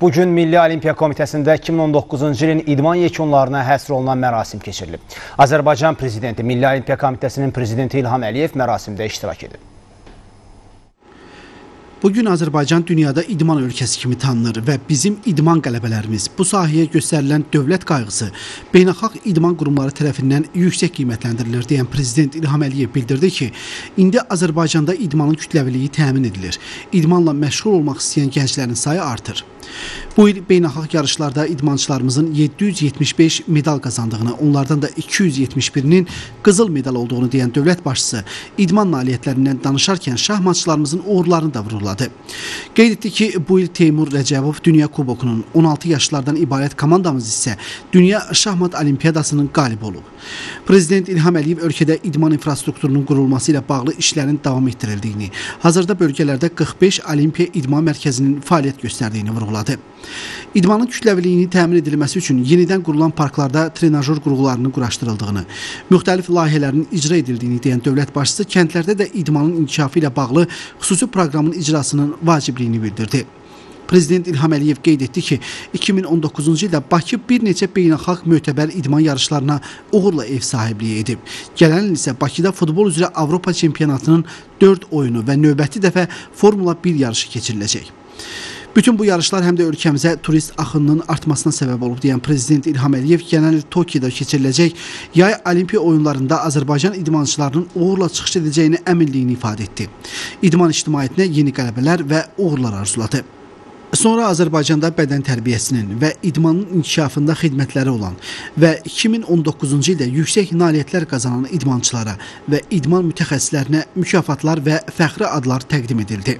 Bu gün Milli Olimpiya Komitəsində 2019-cu ilin idman yekunlarına həsr olunan mərasim keçirilib. Azərbaycan Prezidenti Milli Olimpiya Komitəsinin prezidenti İlham Əliyev mərasimdə iştirak edib. Bugün Azərbaycan dünyada idman ölkəsi kimi tanınır və bizim idman qələbələrimiz, bu sahəyə göstərilən dövlət qayğısı beynəlxalq idman qurumları tərəfindən yüksək qiymətləndirilir deyən prezident İlham Əliyev bildirdi ki, indi Azərbaycanda idmanın kütləviliyi təmin edilir. İdmanla məşğul olmaq istəyən gənclərin sayı artır. Bu il beynəlxalq yarışlarda idmançılarımızın 775 medal qazandığını, onlardan da 271-nin qızıl medal olduğunu deyən dövlət başçısı idman nailiyyətlərindən danışarkən şahmatçılarımızın uğurlarını da vuruladı. Qeyd etdi ki, bu il Teymur Rəcəbov Dünya Kubokunun 16 yaşlardan ibarət komandamız isə Dünya Şahmat Olimpiyadasının qalibi olub. Prezident İlham Əliyev ölkədə idman infrastrukturunun qurulması ilə bağlı işlərin davam etdirildiyini, hazırda bölgələrdə 45 Olimpiya İdman Mərkəzinin fəaliyyət göstərdiyini vurğuladı. İdmanın kütləviliyini təmin edilməsi üçün yenidən qurulan parklarda trenajör qurğularının quraşdırıldığını, müxtəlif layihələrin icra edildiyini deyən dövlət başçısı kəndlərdə də idmanın inkişafı ilə bağlı xüsusi proqramın icrasının vacibliyini bildirdi. Prezident İlham Əliyev qeyd etdi ki, 2019-cu ildə Bakı bir neçə beynəlxalq mötəbər idman yarışlarına uğurla ev sahibliyi edib. Gələn il isə Bakıda futbol üzrə Avropa çempionatının 4 oyunu və növbəti dəfə Formula 1 yarışı keçiriləcək. Bütün bu yarışlar həm də ölkəmizə turist axınının artmasına səbəb olub deyən prezident İlham Əliyev gələn il Tokioda keçiriləcək yay olimpiya oyunlarında Azərbaycan idmançılarının uğurla çıxış edəcəyini əminliyini ifadə etdi. İdman ictimaiyyətinə yeni qələbələr və uğurlar arzuladı. Sonra Azərbaycanda bədən tərbiyəsinin və idmanın inkişafında xidmətləri olan və 2019-cu ildə yüksək nailiyyətlər qazanan idmançılara və idman mütəxəssislərinə mükafatlar və fəxri adlar təqdim edildi.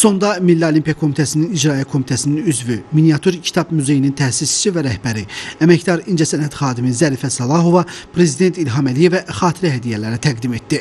Sonda Milli Olimpiya Komitəsinin İcraiyyə Komitəsinin üzvü, Miniatür Kitab Muzeyinin təsisçisi və rəhbəri, əməkdar incəsənət xadimi Zərifə Salahova Prezident İlham Əliyevə xatirə hədiyyələri təqdim etdi.